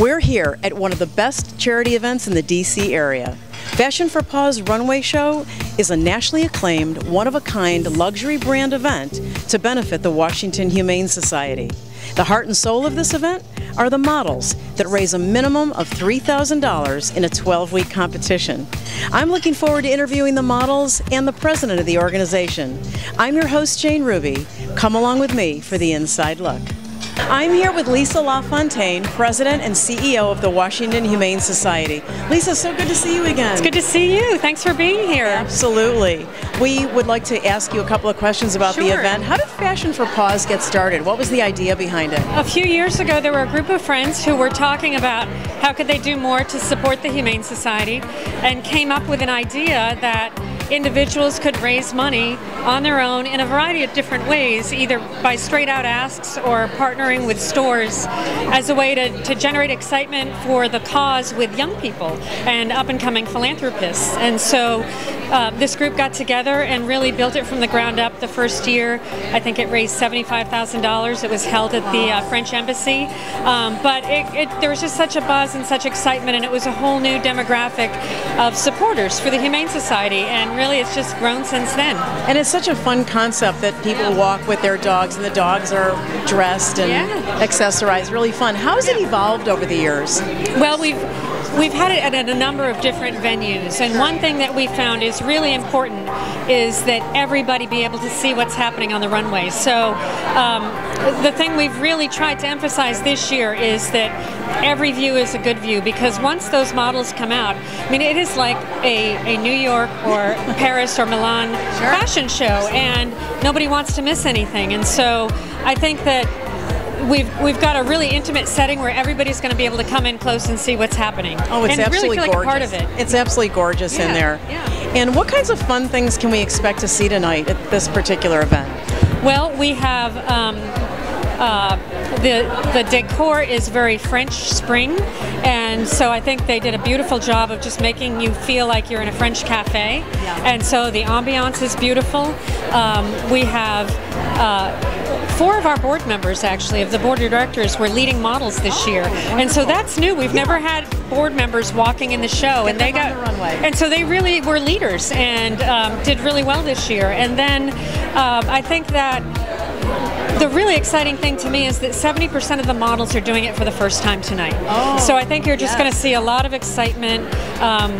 We're here at one of the best charity events in the DC area. Fashion for Paws Runway Show is a nationally acclaimed, one of a kind luxury brand event to benefit the Washington Humane Society. The heart and soul of this event are the models that raise a minimum of $3,000 in a 12 week competition. I'm looking forward to interviewing the models and the president of the organization. I'm your host, Jane Ruby. Come along with me for the inside look. I'm here with Lisa LaFontaine, President and CEO of the Washington Humane Society. Lisa, so good to see you again. It's good to see you. Thanks for being here. Absolutely. We would like to ask you a couple of questions about sure. the event. How did Fashion for Paws get started? What was the idea behind it? A few years ago, there were a group of friends who were talking about how could they do more to support the Humane Society and came up with an idea that individuals could raise money on their own in a variety of different ways, either by straight out asks or partnering with stores as a way to, to generate excitement for the cause with young people and up and coming philanthropists. And so uh, this group got together and really built it from the ground up the first year. I think it raised $75,000. It was held at the uh, French Embassy. Um, but it, it, there was just such a buzz and such excitement, and it was a whole new demographic of supporters for the Humane Society. And really it's just grown since then. And it's such a fun concept that people yeah. walk with their dogs and the dogs are dressed and yeah. accessorized. Really fun. How has it evolved over the years? Well, we've we've had it at a number of different venues and one thing that we found is really important is that everybody be able to see what's happening on the runway so um, the thing we've really tried to emphasize this year is that every view is a good view because once those models come out, I mean, it is like a, a New York or Paris or Milan sure. fashion show, and nobody wants to miss anything. And so I think that we've we've got a really intimate setting where everybody's going to be able to come in close and see what's happening. Oh, it's and absolutely really feel gorgeous. Like a part of it. It's absolutely gorgeous yeah, in there. Yeah. And what kinds of fun things can we expect to see tonight at this particular event? Well, we have. Um, uh, the the decor is very French spring, and so I think they did a beautiful job of just making you feel like you're in a French cafe. Yeah. And so the ambiance is beautiful. Um, we have. Uh, four of our board members actually of the board of directors were leading models this year and so that's new we've never had board members walking in the show and they got the runway. and so they really were leaders and um, did really well this year and then um, i think that the really exciting thing to me is that 70% of the models are doing it for the first time tonight. Oh, so I think you're just yes. going to see a lot of excitement, um,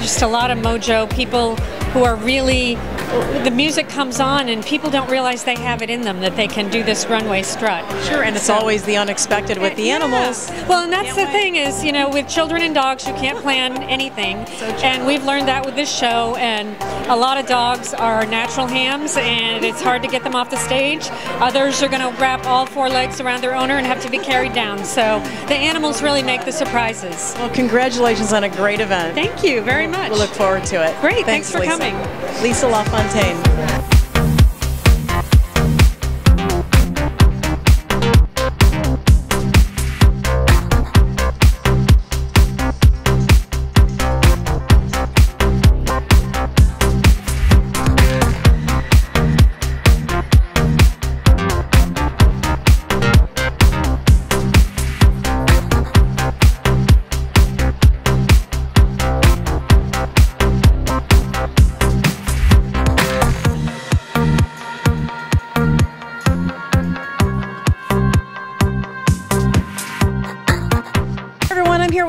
just a lot of mojo, people who are really the music comes on and people don't realize they have it in them that they can do this runway strut. Sure, and it's so, always the unexpected with the yeah. animals. Well, and that's can't the wait. thing is, you know, with children and dogs, you can't plan anything. So and we've learned that with this show. And a lot of dogs are natural hams, and it's hard to get them off the stage. Others are going to wrap all four legs around their owner and have to be carried down. So the animals really make the surprises. Well, congratulations on a great event. Thank you very much. We'll look forward to it. Great. Thanks, thanks for Lisa. coming. Lisa LaFontaine.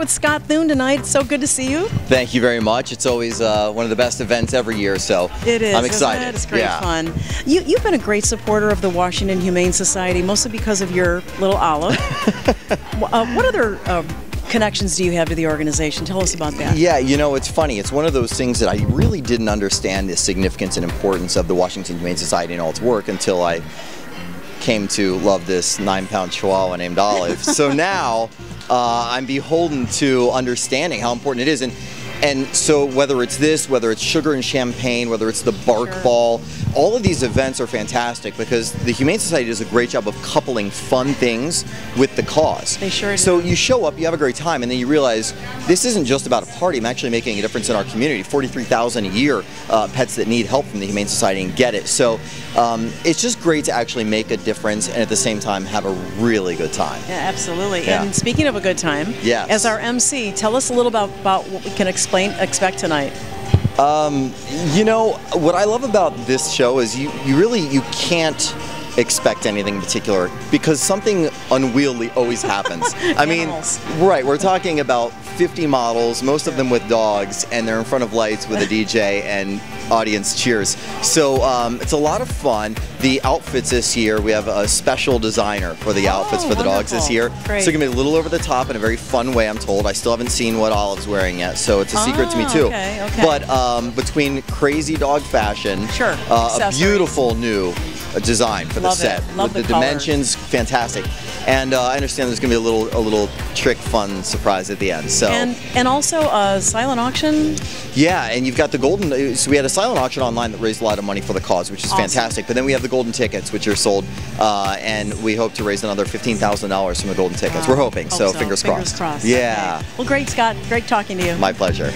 With Scott Thuman tonight. So good to see you. Thank you very much. It's always uh, one of the best events every year, so it is. I'm excited. It? It's great yeah. fun. You, you've been a great supporter of the Washington Humane Society, mostly because of your little olive. uh, what other uh, connections do you have to the organization? Tell us about that. Yeah, you know, it's funny. It's one of those things that I really didn't understand the significance and importance of the Washington Humane Society and all its work until I came to love this nine pound chihuahua named Olive. so now uh, I'm beholden to understanding how important it is. And And so whether it's this, whether it's sugar and champagne, whether it's the bark Sure. ball, all of these events are fantastic because the Humane Society does a great job of coupling fun things with the cause. They sure do. So you show up, you have a great time, and then you realize this isn't just about a party. I'm actually making a difference in our community. 43,000 a year uh, pets that need help from the Humane Society and get it. So um, it's just great to actually make a difference and at the same time have a really good time. Yeah, absolutely. Yeah. And speaking of a good time, Yes. as our MC, tell us a little about, about what we can explain expect tonight. Um, you know what I love about this show is you you really you can't expect anything in particular because something unwieldy always happens. I mean, right? We're talking about 50 models, most of them with dogs, and they're in front of lights with a DJ and audience cheers. So um, it's a lot of fun. The outfits this year, we have a special designer for the Oh, outfits for the dogs this year. Great. So it's gonna be a little over the top in a very fun way. I'm told. I still haven't seen what Olive's wearing yet, so it's a secret to me Oh, too. okay, okay. But um, between crazy dog fashion, Sure, uh, a beautiful new design for Love the it. set Love with the the, dimensions, fantastic. And uh, I understand there's gonna be a little a little trick, fun surprise at the end. So And and also a silent auction. yeah, and you've got the golden. uh, So we had a silent auction online that raised a lot of money for the cause, which is Awesome. fantastic. But then we have the golden tickets, which are sold, uh, and we hope to raise another fifteen thousand dollars from the golden tickets. We're hoping. Hope so, fingers, Fingers crossed. crossed. Yeah, Okay. Well, great, Scott. Great talking to you. my pleasure.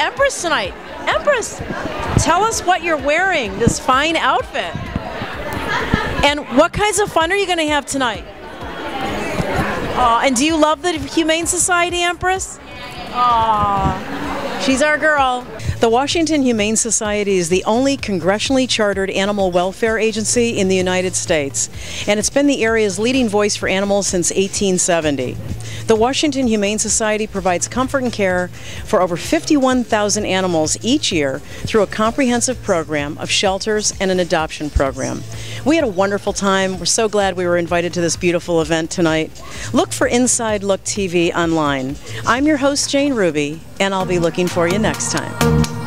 Empress tonight. Empress, tell us what you're wearing, this fine outfit. And what kinds of fun are you going to have tonight? Aw, and do you love the Humane Society, Empress? Aw, she's our girl. The Washington Humane Society is the only congressionally chartered animal welfare agency in the United States, and it's been the area's leading voice for animals since 1870. The Washington Humane Society provides comfort and care for over 51,000 animals each year through a comprehensive program of shelters and an adoption program. We had a wonderful time. We're so glad we were invited to this beautiful event tonight. Look for Inside Look TV online. I'm your host, Jane Ruby, and I'll be looking for you next time.